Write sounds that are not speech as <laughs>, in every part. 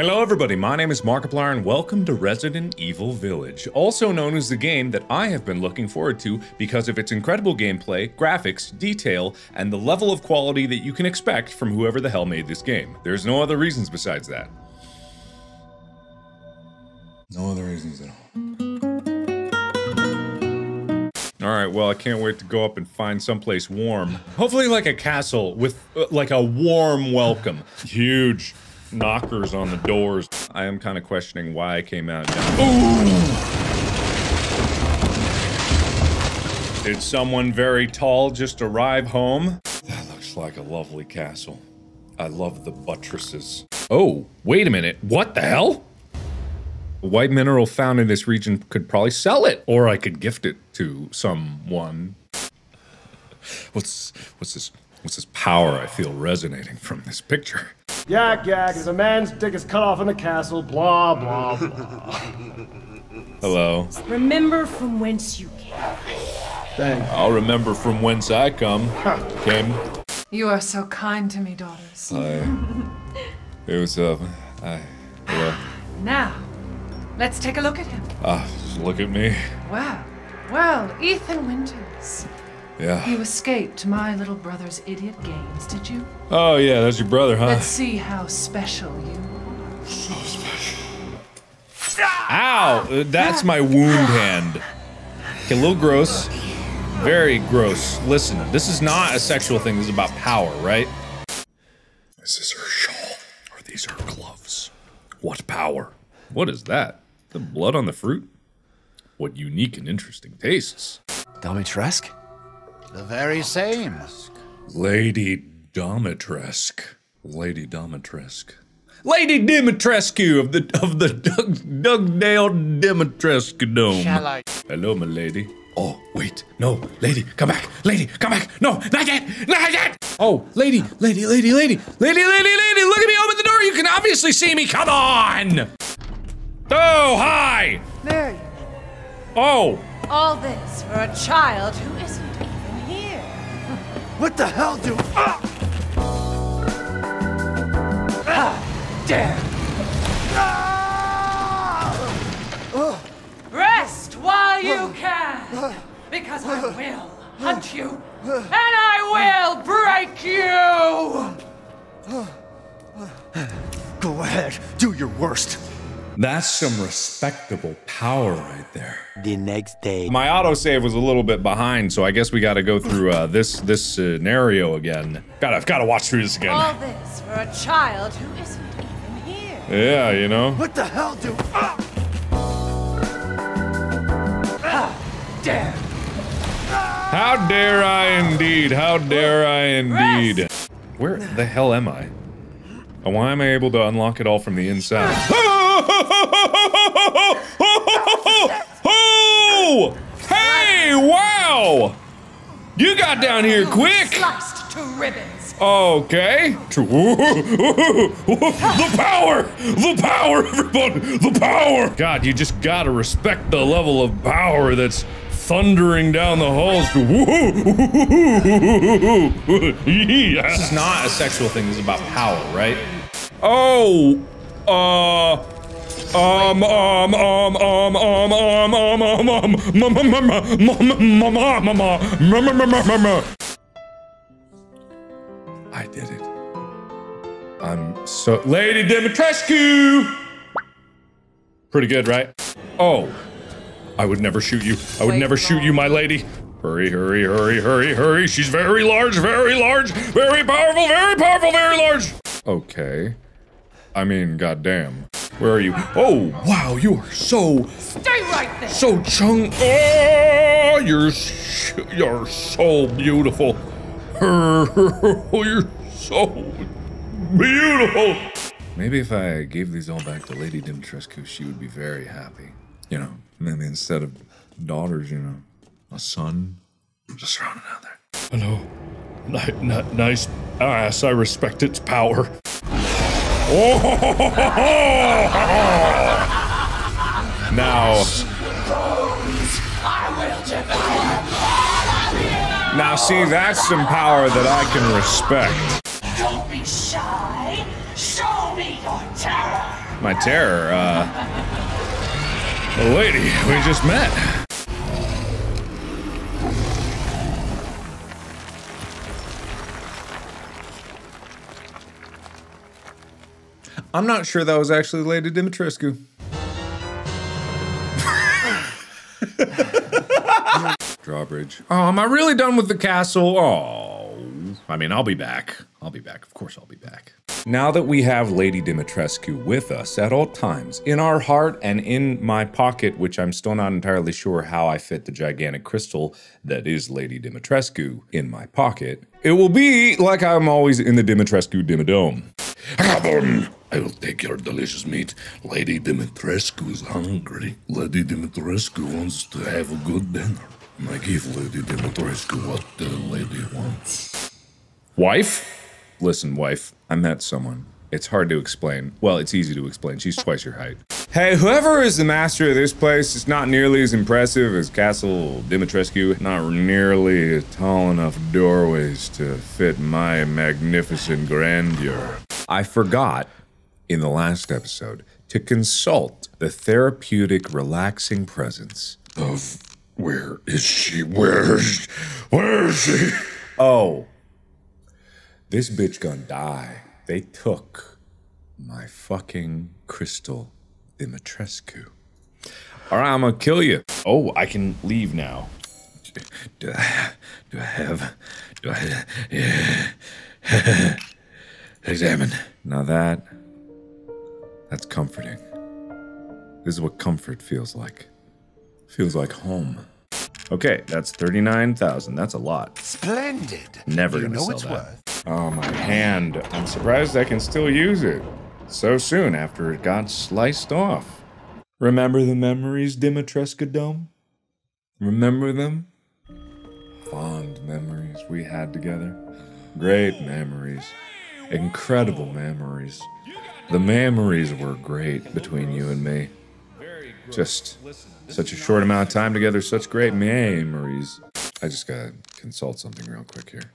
Hello everybody, my name is Markiplier and welcome to Resident Evil Village, also known as the game that I have been looking forward to because of its incredible gameplay, graphics, detail, and the level of quality that you can expect from whoever the hell made this game. There's no other reasons besides that. No other reasons at all. Alright, well, I can't wait to go up and find someplace warm. Hopefully like a castle with, uh, like, a warm welcome. Huge knockers on the doors. I am kind of questioning why I came out down. Ooh! Did someone very tall just arrive home? That looks like a lovely castle. I love the buttresses. Oh, wait a minute. What the hell? A white mineral found in this region could probably sell it, or I could gift it to someone. What's what's this? What's this power I feel resonating from this picture? Yak yak, as a man's dick is cut off in the castle, blah blah blah. Hello. Remember from whence you came. Thank I'll remember from whence I come. Came. You are so kind to me, daughters. I. It was uh. I. Well. Now, let's take a look at him. Ah, just look at me. Well, well, Ethan Winters. Yeah. You escaped my little brother's idiot games, did you? Oh yeah, that's your brother, huh? Let's see how special you are. So special. Ow! Uh, That's my wound hand. Okay, a little gross. Very gross. Listen, this is not a sexual thing. This is about power, right? Is this her shawl? Or these her gloves? What power? What is that? The blood on the fruit? What unique and interesting tastes. Domitresk? The very same. Lady Domitresk. Lady Domitresk. Lady Dimitrescu of the of the Doug, Dugdale Dimitrescu Dome. Shall I? Hello, my lady. Oh, wait. No, lady, come back. Lady, come back. No, not yet. Not yet. Oh, lady, lady, lady, lady, lady, lady, lady, look at me. Open the door. You can obviously see me. Come on. Oh, hi. There you Oh, All this for a child who isn't even here. What the hell do. Ah! dare! Ah! Oh. Rest while you ah. can, ah. because I will hunt you, and I will break you! Go ahead, do your worst. That's some respectable power right there. The next day. My autosave was a little bit behind, so I guess we got to go through uh, this this scenario again. Gotta gotta watch through this again. All this for a child who isn't even here. Yeah, you know. What the hell do. Ah! Dare! How dare I indeed? How dare I indeed? Where the hell am I? And why am I able to unlock it all from the inside? Oh! Hey! Wow! You got down here quick! Sliced to ribbons. Okay. The power! The power, everybody! The power! God, you just gotta respect the level of power that's thundering down the halls. this is not a sexual thing, this is about power, right? Oh! Uh. Um, um, um, um, um, um, um, um, um, mama, mama, mama, mama, mama, mama, mama. I did it. I'm so- Lady Dimitrescu! Pretty good, right? Oh. I would never shoot you. I would never shoot you, my lady. Hurry, hurry, hurry, hurry, hurry. She's very large, very large, very powerful, very powerful, very large. Okay. I mean, goddamn. Where are you? Oh, wow, you are so, Stay right there! so chung. Oh, you're, you're so beautiful. <laughs> You're so beautiful. Maybe if I gave these all back to Lady Dimitrescu, she would be very happy. You know, maybe instead of daughters, you know, a son. Just throwing it out there. Hello. Ni- ni- nice ass. I respect its power. Oh! <laughs> Now. Now, see, that's some power that I can respect. Don't be shy. Show me your terror. my terror. Uh, the lady we just met. I'm not sure that was actually Lady Dimitrescu. Drawbridge. Oh, am I really done with the castle? Oh, I mean, I'll be back. I'll be back. Of course, I'll be back. Now that we have Lady Dimitrescu with us at all times, in our heart and in my pocket, which I'm still not entirely sure how I fit the gigantic crystal that is Lady Dimitrescu in my pocket, it will be like I'm always in the Dimitrescu Dimmadome. I will take your delicious meat. Lady Dimitrescu is hungry. Lady Dimitrescu wants to have a good dinner. I give Lady Dimitrescu what the lady wants. Wife? Listen, wife, I met someone. It's hard to explain. Well, it's easy to explain. She's twice your height. Hey, whoever is the master of this place is not nearly as impressive as Castle Dimitrescu. Not nearly tall enough doorways to fit my magnificent grandeur. I forgot in the last episode to consult the therapeutic, relaxing presence Of where is she? Where is where is she? Oh, this bitch gonna die. They took my fucking crystal Dimitrescu. All right, I'm gonna kill you. Oh, I can leave now. Do I, do I have? Do I? Yeah. <laughs> Examine. Now that that's comforting. This is what comfort feels like. Feels like home. Okay, that's 39,000. That's a lot. Splendid. Never you gonna know sell it's that. worth. Oh, my hand. I'm surprised I can still use it. So soon after it got sliced off. Remember the memories, Dimitrescu Dome? Remember them? Fond memories we had together. Great memories. Incredible memories. The memories were great between you and me. Just such a short amount of time together, such great memories. I just gotta consult something real quick here.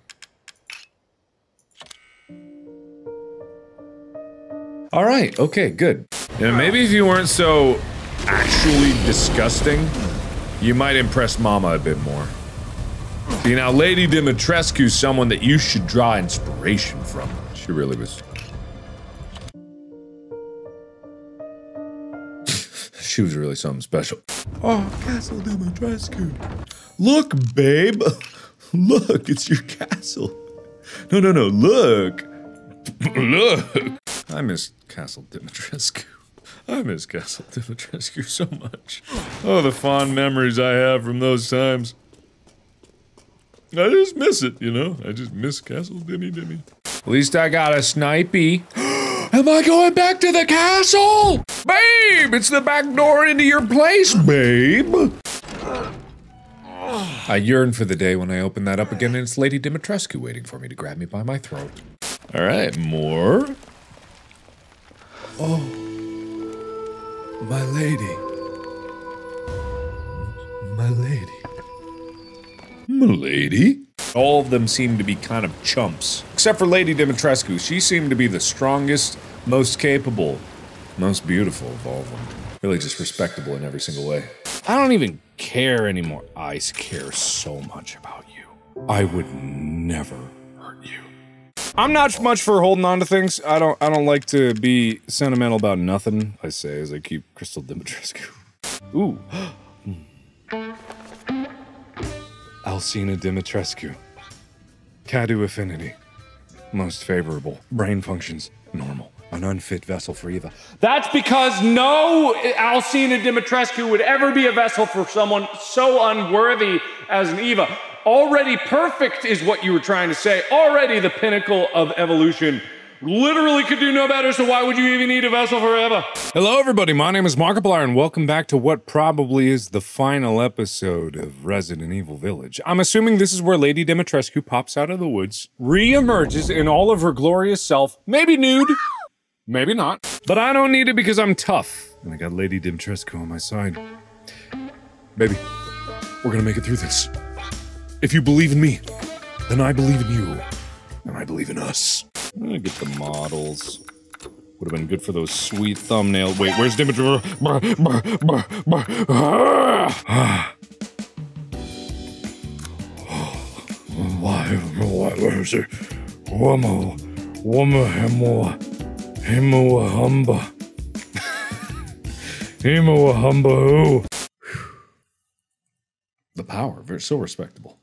All right, okay, good. You know, maybe if you weren't so actually disgusting, you might impress Mama a bit more. You know, Lady Dimitrescu's someone that you should draw inspiration from. She really was. She was really something special. Oh, Castle Dimitrescu. Look, babe. <laughs> Look, it's your castle. No, no, no, look. <laughs> look. I miss Castle Dimitrescu. I miss Castle Dimitrescu so much. Oh, the fond memories I have from those times. I just miss it, you know? I just miss Castle Dimmy Dimmy. At least I got a snipey. <gasps> Am I going back to the castle? Babe, it's the back door into your place, babe. I yearn for the day when I open that up again and it's Lady Dimitrescu waiting for me to grab me by my throat. All right, more. Oh, my lady. My lady. Milady? All of them seem to be kind of chumps. Except for Lady Dimitrescu. She seemed to be the strongest, most capable, most beautiful of all of them. Really just respectable in every single way. I don't even care anymore. I care so much about you. I would never hurt you. I'm not much for holding on to things. I don't I don't like to be sentimental about nothing, I say as I keep Crystal Dimitrescu. Ooh. <gasps> Hmm. Alcina Dimitrescu. Cadou affinity. Most favorable. Brain functions. Normal. An unfit vessel for Eva. That's because no Alcina Dimitrescu would ever be a vessel for someone so unworthy as an Eva. Already perfect is what you were trying to say. Already the pinnacle of evolution. Literally could do no better, so why would you even need a vessel for Eva? Hello, everybody. My name is Markiplier, and welcome back to what probably is the final episode of Resident Evil Village. I'm assuming this is where Lady Dimitrescu pops out of the woods, re-emerges in all of her glorious self, maybe nude, maybe not. But I don't need it because I'm tough, and I got Lady Dimitrescu on my side. Baby, we're gonna make it through this. If you believe in me, then I believe in you. And I believe in us. I'm gonna get the models. Would have been good for those sweet thumbnails. Wait, where's Dimitri? Why, why, where's it? Wamo, wama, hemo, hemo, humba. Hemo, humba, who? The power, very so respectable.